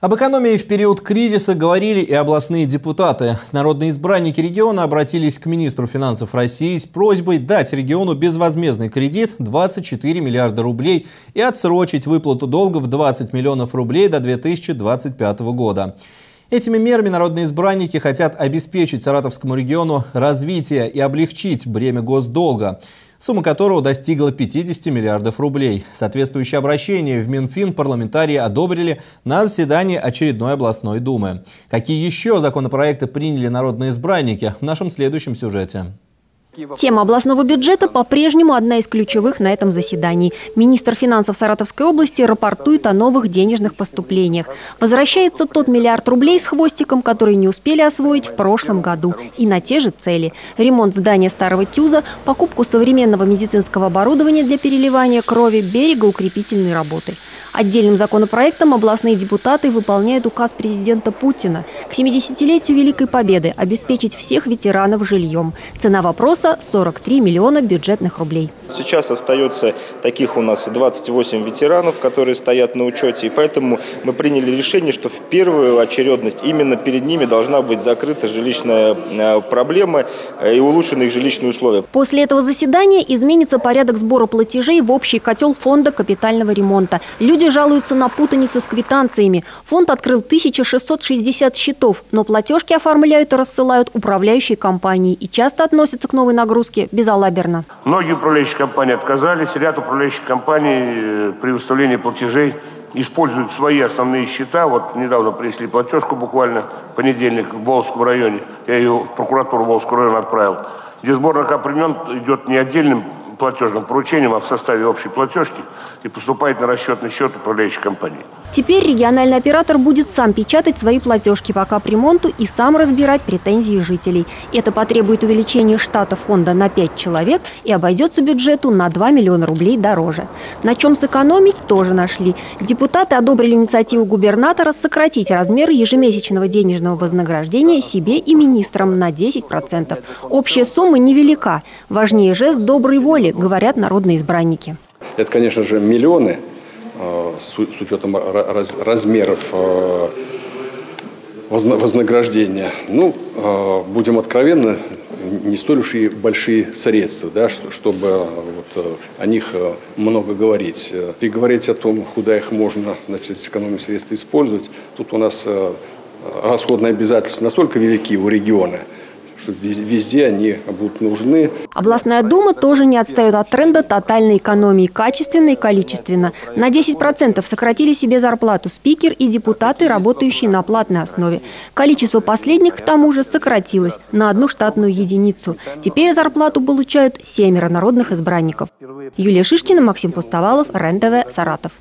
Об экономии в период кризиса говорили и областные депутаты. Народные избранники региона обратились к министру финансов России с просьбой дать региону безвозмездный кредит 24 миллиарда рублей и отсрочить выплату долга в 20 миллионов рублей до 2025 года. Этими мерами народные избранники хотят обеспечить Саратовскому региону развитие и облегчить бремя госдолга сумма которого достигла 50 миллиардов рублей. Соответствующее обращение в Минфин парламентарии одобрили на заседании очередной областной думы. Какие еще законопроекты приняли народные избранники в нашем следующем сюжете. Тема областного бюджета по-прежнему одна из ключевых на этом заседании. Министр финансов Саратовской области рапортует о новых денежных поступлениях. Возвращается тот миллиард рублей с хвостиком, который не успели освоить в прошлом году. И на те же цели. Ремонт здания старого ТЮЗа, покупку современного медицинского оборудования для переливания крови, берегоукрепительные работы. Отдельным законопроектом областные депутаты выполняют указ президента Путина к 70-летию Великой Победы обеспечить всех ветеранов жильем. Цена вопроса – 43 миллиона бюджетных рублей. Сейчас остается таких у нас 28 ветеранов, которые стоят на учете, и поэтому мы приняли решение, что в первую очередность именно перед ними должна быть закрыта жилищная э, проблема э, и улучшены их жилищные условия. После этого заседания изменится порядок сбора платежей в общий котел фонда капитального ремонта. Люди Люди жалуются на путаницу с квитанциями. Фонд открыл 1660 счетов, но платежки оформляют и рассылают управляющие компании и часто относятся к новой нагрузке безалаберно. Многие управляющие компании отказались. Ряд управляющих компаний э, при выставлении платежей используют свои основные счета. Вот недавно принесли платежку буквально в понедельник в Волжском районе. Я ее в прокуратуру Волжского района отправил. Где сбор на капремонт идет не отдельным платежным поручением, а в составе общей платежки и поступает на расчетный счет управляющей компании. Теперь региональный оператор будет сам печатать свои платежки по капремонту и сам разбирать претензии жителей. Это потребует увеличения штата фонда на 5 человек и обойдется бюджету на 2 миллиона рублей дороже. На чем сэкономить тоже нашли. Депутаты одобрили инициативу губернатора сократить размеры ежемесячного денежного вознаграждения себе и министрам на 10%. Общая сумма невелика. Важнее жест доброй воли, говорят народные избранники. Это, конечно же, миллионы с учетом размеров э, вознаграждения. Ну, э, будем откровенны, не столь уж и большие средства, да, чтобы вот, о них много говорить. И говорить о том, куда их можно значит, сэкономить средства использовать, тут у нас расходные обязательства настолько велики у региона – что везде они будут нужны. Областная дума тоже не отстает от тренда тотальной экономии качественно и количественно. На 10% сократили себе зарплату спикер и депутаты, работающие на платной основе. Количество последних, к тому же, сократилось на одну штатную единицу. Теперь зарплату получают семеро народных избранников. Юлия Шишкина, Максим Пустовалов, РЕН-ТВ, Саратов.